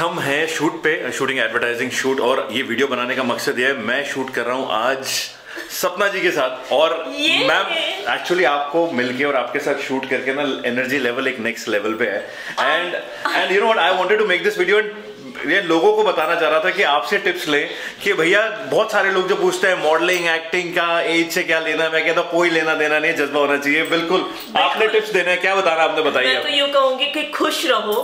हम हैं शूट पे शूटिंग एडवर्टाइजिंग शूट और ये वीडियो बनाने का मकसद ये है मैं शूट कर रहा हूँ आज सपना जी के साथ और मैम एक्चुअली आपको मिलके और आपके साथ शूट करके ना एनर्जी लेवल एक नेक्स्ट लेवल पे है। And and you know I wanted to make this video ये लोगों को बताना चाह रहा था कि आपसे टिप्स लें कि भैया बहुत सारे लोग जो पूछते हैं मॉडलिंग एक्टिंग का एज से क्या लेना है मैं कहता हूँ कोई लेना देना नहीं जज्बा होना चाहिए बिल्कुल। आपने टिप्स देना है क्या बताना आपने बताइए मैं तो यूँ कहूँगी कि खुश रहो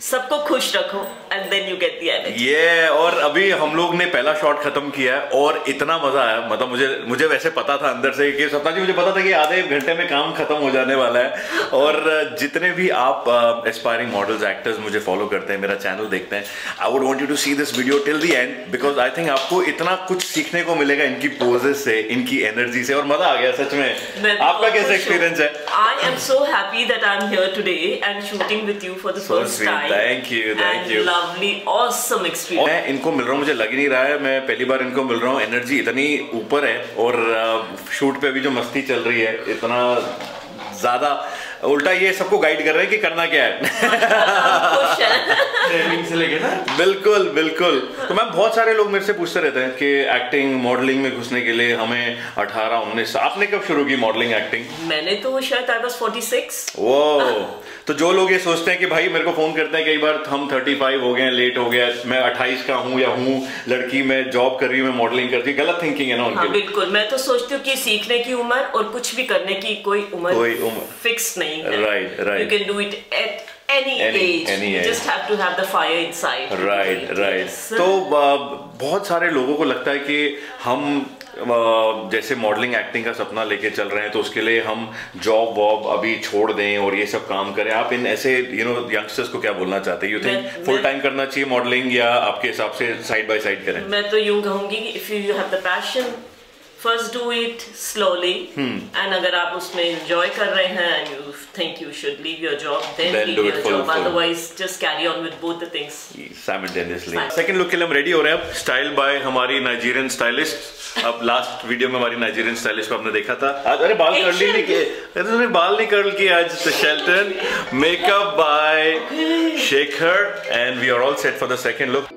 सबको खुश रखो and then you get the energy ये और अभी हम लोग ने पहला शॉट खत्म किया है और इतना मज़ा आया। मतलब मुझे मुझे वैसे पता था अंदर से कि सपना जी मुझे पता था कि आधे एक घंटे में काम खत्म हो जाने वाला है। और जितने भी आप एस्पायरिंग मॉडल्स एक्टर्स मुझे फॉलो करते हैं मेरा चैनल देखते हैं I would want you to see this video till the end because I think आपको इतना कुछ सीखने को मिलेगा इनकी पोजेस से इनकी एनर्जी से। और मज़ा आ गया सच में। आपका कैसा एक्सपीरियंस है। I am so happy that I am here today and shooting with you for the first sweet. Time you thank you. Lovely awesome experience मैं इनको मिल रहा हूँ मुझे लग ही नहीं रहा है मैं पहली बार इनको मिल रहा हूँ। एनर्जी इतनी ऊपर है और शूट पे भी जो मस्ती चल रही है इतना ज़्यादा उल्टा ये सबको गाइड कर रहे हैं कि करना क्या है। ट्रेनिंग से लेके ना? बिल्कुल बिल्कुल। तो मैम बहुत सारे लोग मेरे से पूछते रहते हैं कि एक्टिंग मॉडलिंग में घुसने के लिए हमें 18 19 आपने कब शुरू की मॉडलिंग एक्टिंग मैंने तो शायद आई वाज 46 वो तो जो लोग ये सोचते हैं कि भाई मेरे को फ़ोन करते हैं कई बार हम 35 हो गए लेट हो गया मैं 28 का हूँ या हूँ लड़की मैं जॉब कर रही हूँ मैं मॉडलिंग करती हूँ। गलत थिंकिंग है ना हाँ उनके लिए। बिल्कुल। मैं तो सोचती हूँ कि सीखने की उम्र और कुछ भी करने की कोई उम्र कोई उम्र। फिक्स नहीं है। Right, right. You can do it at any Any- age any you age. Just have to have the fire inside right right तो uh, बहुत सारे लोगों को लगता है कि हम uh, जैसे मॉडलिंग एक्टिंग का सपना लेके चल रहे हैं तो उसके लिए हम जॉब वॉब अभी छोड़ दें और ये सब काम करें। आप इन ऐसे यू नो यंगस्टर्स को क्या बोलना चाहते हैं? यू थिंक फुल टाइम करना चाहिए मॉडलिंग या आपके हिसाब से साइड बाय साइड करें? मैं तो यूँ कहूँगी कि if you have the passion first do it slowly. And अगर आप उसमें एंजॉय कर रहे हैं and you think you should leave your job then leave your job otherwise just carry on with both the things simultaneously second look के लिए हम ready हो रहे हैं अब. स्टाइल बाय हमारी नाइजीरियन स्टाइलिस्ट अब लास्ट वीडियो में हमारी नाइजीरियन स्टाइलिस्ट को आपने देखा था. आज अरे बाल कर्ल ही नहीं किए। अरे तूने बाल नहीं कर्ल किए आज तो Shelton makeup by Shekhar and we are all set for the second look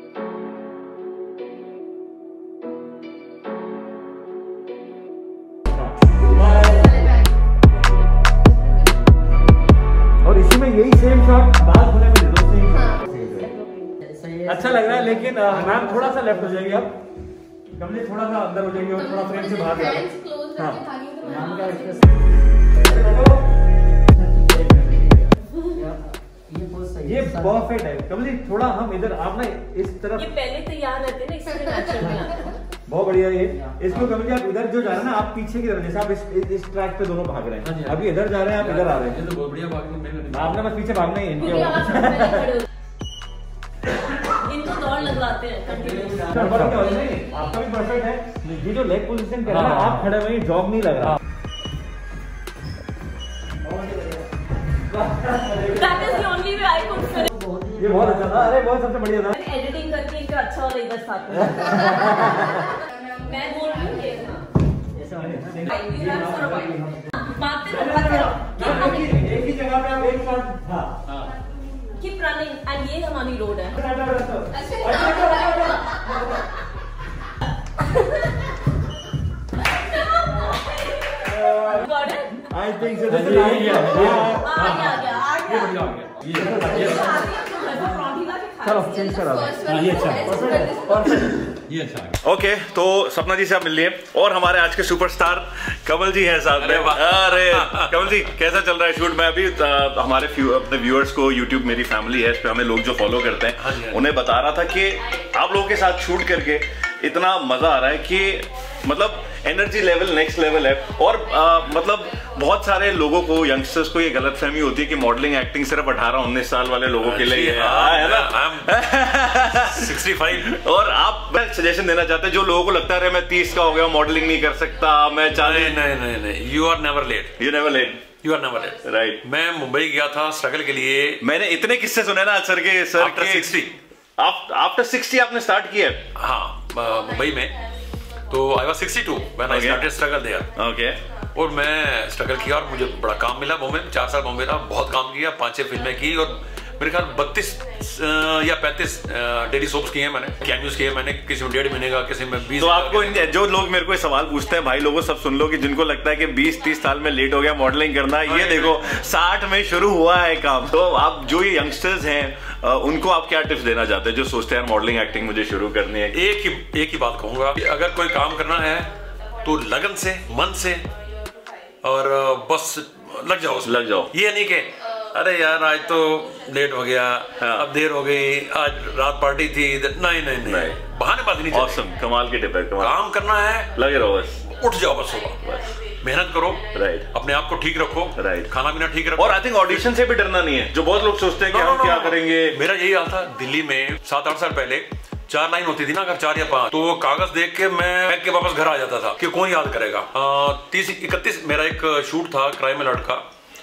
अच्छा लग रहा है लेकिन मैम थोड़ा सा लेफ़्ट हो जाएगी आप। कमले थोड़ा सा अंदर हो जाइए और थोड़ा फ्रेम से बाहर हाँ। तो मैम का ये परफेक्ट है। कमली थोड़ा हम इधर आप ना इस तरफ़ ये पहले तैयार रहते ना इसलिए नेचुरल में आता बहुत बढ़िया ये। इसको कमली आप इधर जो जा रहे हैं ना आप पीछे की तरफ़ जैसे आप इस, इस, इस ट्रैक पे दोनों भाग रहे हैं। अभी इधर जा रहे हैं आप इधर आ रहे हैं। ये तो बहुत बढ़िया है मैंने आपने बस पीछे भागना ही है। है? नहीं, आपका भी परफेक्ट है। ये जो लेग पोजीशन कर रहा है। आप खड़े हुए जॉब नहीं लग रहा। That is the only way I could ये बहुत अच्छा था। अरे बहुत सबसे बढ़िया था। एडिटिंग करके इनका अच्छा वाला इधर साथ में। मैं बोल रही हूँ ये. एक ही जगह पे आप एक साथ हाँ। Keep running. And ये हमारी रोड है। आई थिंक सो हाँ है। आ गया, आ गया, ये बढ़िया हो गया। ये ये आती है तो तो चलो चेंज हूँ। करो हाँ, ये अच्छा। परफेक्ट परफेक्ट ये अच्छा ओके तो सपना जी से आप मिल लिए और हमारे आज के सुपरस्टार कमल जी हैं साथ में। अरे कमल जी कैसा चल रहा है शूट? मैं अभी हमारे अपने व्यूअर्स को यूट्यूब मेरी फैमिली है इस पे हमें लोग जो फॉलो करते हाँ हाँ हैं उन्हें बता रहा था कि आप लोगों के साथ शूट करके इतना मज़ा आ रहा है कि मतलब एनर्जी लेवल नेक्स्ट लेवल है। और अ, मतलब बहुत सारे लोगों को यंगस्टर्स को ये गलत फहमी होती है कि मॉडलिंग एक्टिंग सिर्फ़ 18 19 साल वाले लोगों के लिए है हाँ, है ना? 65 और आप सजेशन देना चाहते हैं जो लोगों को लगता है मैं तीस का हो गया मॉडलिंग नहीं कर सकता मैं चालीस नहीं नहीं नहीं you are never late you never late you are never late right मैं मुंबई गया था स्ट्रगल के लिए। मैंने इतने किस्से सुने ना सर के सर After के। 60. आफ्टर सिक्सटी आपने स्टार्ट किया है। हाँ। मुंबई में। तो I was 62 when I Okay. Started struggle there okay और मैं स्ट्रगल किया और मुझे बड़ा काम मिला बॉम्बे में। चार साल बॉम्बे रहा बहुत काम किया पाँच छह फ़िल्में की और मेरे ख्याल बत्तीस या पैंतीस डेली सोप्स किए हैं मैंने कैम्यूज किए मैंने किसी में डेढ़ महीने का किसी में बीस तो आपको जो लोग मेरे को सवाल पूछते हैं भाई लोगों सब सुन लो कि जिनको लगता है कि 20-30 साल में लेट हो गया मॉडलिंग करना ये देखो 60 में शुरू हुआ है काम। तो आप जो ये यंगस्टर्स हैं उनको आप क्या टिप्स देना चाहते हैं जो सोचते हैं मॉडलिंग एक्टिंग मुझे शुरू करनी है? एक ही एक ही बात कहूँगा अगर कोई काम करना है तो लगन से मन से और बस लग जाओ लग जाओ। ये नहीं कि अरे यार आज तो लेट हो गया। हाँ। अब देर हो गई। आज रात पार्टी थी। नहीं नहीं नहीं, नहीं। बहाने बात नहीं। ऑसम कमाल की टिप है कमाल। काम करना है। लगे रहो बस। उठ जाओ बस सुबह। बस। मेहनत करो। Right. अपने आप को ठीक रखो। Right. खाना पीना ठीक रखो। और आई थिंक ऑडिशन से भी डरना नहीं है। जो बहुत लोग सोचते हैं कि हम क्या करेंगे। मेरा यही हाल था। दिल्ली में सात आठ साल पहले चार लाइन होती थी ना अगर चार या पाँच तो कागज़ देख के मैं बैग के वापस घर आ जाता था कि कौन याद करेगा। तीस इकतीस मेरा एक शूट था क्राइम अलर्ट का।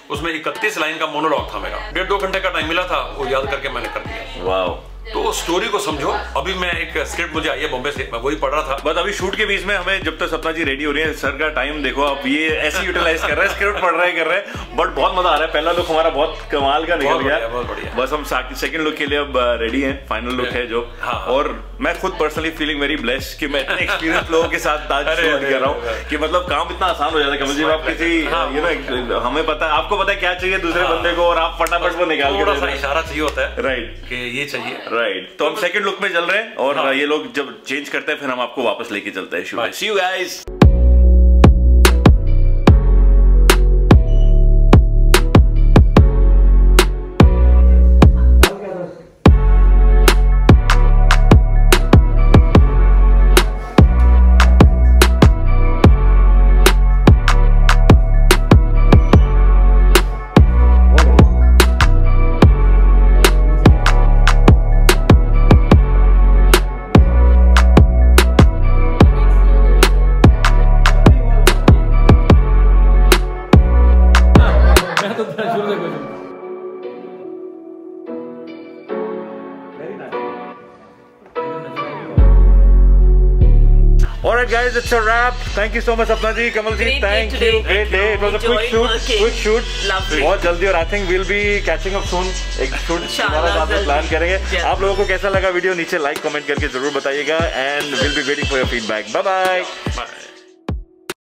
उसमें इकतीस लाइन का मोनोलॉग था मेरा। डेढ़ दो घंटे का टाइम मिला था, वो याद करके मैंने कर दिया। वाओ तो स्टोरी को समझो। अभी मैं एक स्क्रिप्ट मुझे आई है बॉम्बे से मैं वही पढ़ रहा था। बस अभी शूट के बीच में हमें जब तक सपना जी रेडी हो रही है सर का टाइम देखो आप ये ऐसे यूटिलाइज कर रहे हैं स्क्रिप्ट पढ़ रहे कर रहे हैं बट बहुत मज़ा आ रहा है। पहला लुक हमारा बहुत कमाल का निकल गया। बस हम सेकंड लुक के लिए अब रेडी हैं फाइनल लुक है जो। हाँ, हाँ। और मैं खुद पर्सनली फीलिंग वेरी ब्लेस्ड कि मैं इतने एक्सपीरियंस लोगों के साथ आज कर रहा हूँ कि मतलब काम इतना आसान हो जाता है कमल जी आप किसी हाँ, यू नो हमें पता आपको पता है क्या चाहिए दूसरे हाँ। बंदे को और आप फटाफट वो निकाल थोड़ा के सा इशारा चाहिए होता है राइट कि ये चाहिए। राइट तो हम सेकंड लुक में चल रहे हैं और हाँ। ये लोग जब चेंज करते हैं फिर हम आपको वापस लेके चलते हैं शुभ see you guys Alright guys, it's a wrap. Thank you so much Sapna ji, Kamal ji. Great day Thank today. you. Great day. It was a quick shoot. working. Quick shoot. Lovely. बहुत जल्दी और I think we'll be catching up soon. एक shoot हमारा साथ में plan plan करेंगे. आप लोगों को कैसा लगा वीडियो नीचे लाइक कमेंट करके ज़रूर बताइएगा and we'll be waiting for your feedback. Bye bye. Bye.